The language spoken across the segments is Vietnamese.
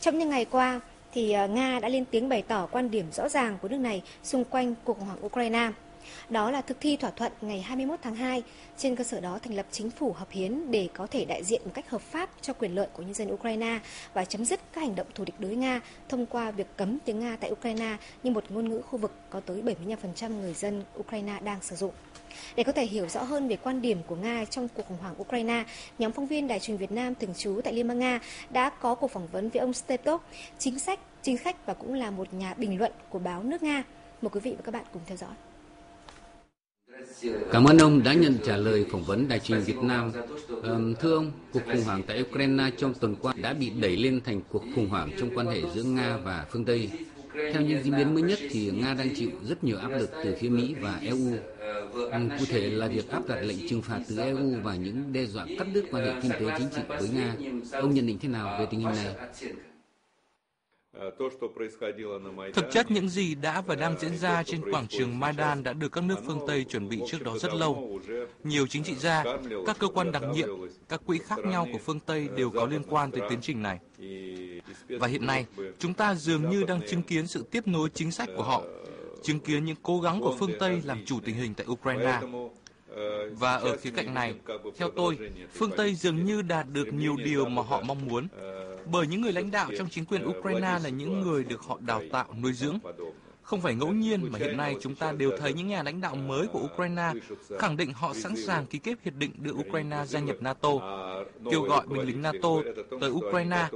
Trong những ngày qua, thì ờ, Nga đã lên tiếng bày tỏ quan điểm rõ ràng của nước này xung quanh cuộc khủng hoảng Ukraine. Đó là thực thi thỏa thuận ngày 21 tháng 2, trên cơ sở đó thành lập chính phủ hợp hiến để có thể đại diện một cách hợp pháp cho quyền lợi của nhân dân Ukraine và chấm dứt các hành động thù địch đối Nga thông qua việc cấm tiếng Nga tại Ukraine như một ngôn ngữ khu vực có tới 75% người dân Ukraine đang sử dụng. Để có thể hiểu rõ hơn về quan điểm của Nga trong cuộc khủng hoảng Ukraine, nhóm phóng viên Đài truyền Việt Nam thường trú tại Liên bang Nga đã có cuộc phỏng vấn với ông Steptov, chính sách, chính khách và cũng là một nhà bình luận của báo nước Nga. Mời quý vị và các bạn cùng theo dõi. Cảm ơn ông đã nhận trả lời phỏng vấn đài truyền Việt Nam. Um, thưa ông, cuộc khủng hoảng tại Ukraine trong tuần qua đã bị đẩy lên thành cuộc khủng hoảng trong quan hệ giữa Nga và phương Tây. Theo những diễn biến mới nhất thì Nga đang chịu rất nhiều áp lực từ phía Mỹ và EU. Cụ thể là việc áp đặt lệnh trừng phạt từ EU và những đe dọa cắt đứt quan hệ kinh tế chính trị với Nga. Ông nhận định thế nào về tình hình này? Thực chất những gì đã và đang diễn ra trên quảng trường Maidan đã được các nước phương Tây chuẩn bị trước đó rất lâu. Nhiều chính trị gia, các cơ quan đặc nhiệm, các quỹ khác nhau của phương Tây đều có liên quan tới tiến trình này. Và hiện nay, chúng ta dường như đang chứng kiến sự tiếp nối chính sách của họ, chứng kiến những cố gắng của phương Tây làm chủ tình hình tại Ukraine. Và ở khía cạnh này, theo tôi, phương Tây dường như đạt được nhiều điều mà họ mong muốn, bởi những người lãnh đạo trong chính quyền Ukraine là những người được họ đào tạo, nuôi dưỡng. Không phải ngẫu nhiên mà hiện nay chúng ta đều thấy những nhà lãnh đạo mới của Ukraine khẳng định họ sẵn sàng ký kết hiệp định đưa Ukraine gia nhập NATO, kêu gọi binh lính NATO tới Ukraine.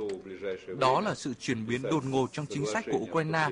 Đó là sự chuyển biến đột ngột trong chính sách của Ukraine